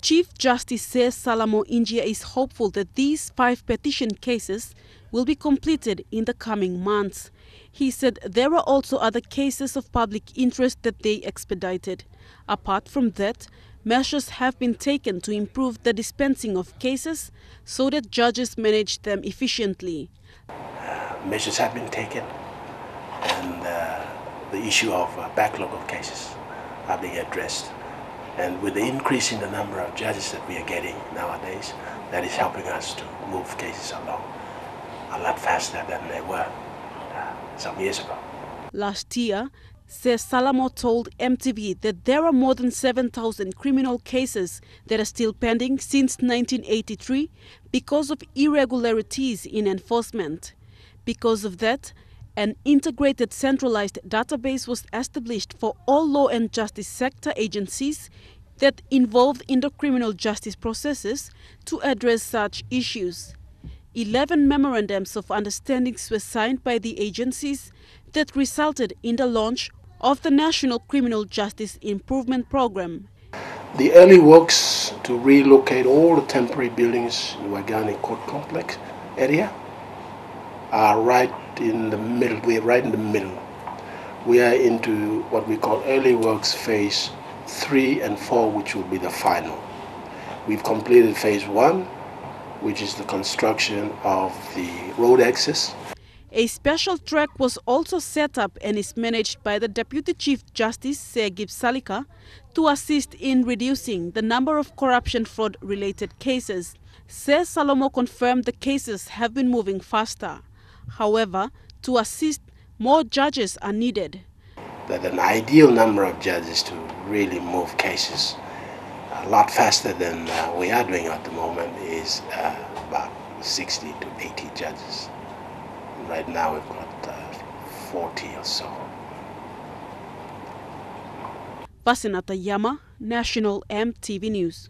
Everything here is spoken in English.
Chief Justice Sir Salamo Injia is hopeful that these five petition cases will be completed in the coming months. He said there are also other cases of public interest that they expedited. Apart from that, measures have been taken to improve the dispensing of cases so that judges manage them efficiently. Uh, measures have been taken and uh, the issue of uh, backlog of cases are being addressed. And with the increase in the number of judges that we are getting nowadays, that is helping us to move cases along a lot faster than they were uh, some years ago. Last year, Sir Salamo told EMTV that there are more than 7,000 criminal cases that are still pending since 1983 because of irregularities in enforcement. Because of that, an integrated centralized database was established for all law and justice sector agencies that involved in the criminal justice processes to address such issues. 11 memorandums of understandings were signed by the agencies that resulted in the launch of the National Criminal Justice Improvement Program. The early works to relocate all the temporary buildings in Waigani Court Complex area are right in the middle. We're right in the middle. We are into what we call early works phase three and four, which will be the final. We've completed phase one, which is the construction of the road access. A special track was also set up and is managed by the Deputy Chief Justice Sir Gibbs Salika to assist in reducing the number of corruption fraud related cases. Sir Salamo confirmed the cases have been moving faster. However, to assist, more judges are needed. That an ideal number of judges to really move cases a lot faster than uh, we are doing at the moment is uh, about 60 to 80 judges. Right now we've got uh, 40 or so. Vasinata Yama, National EMTV News.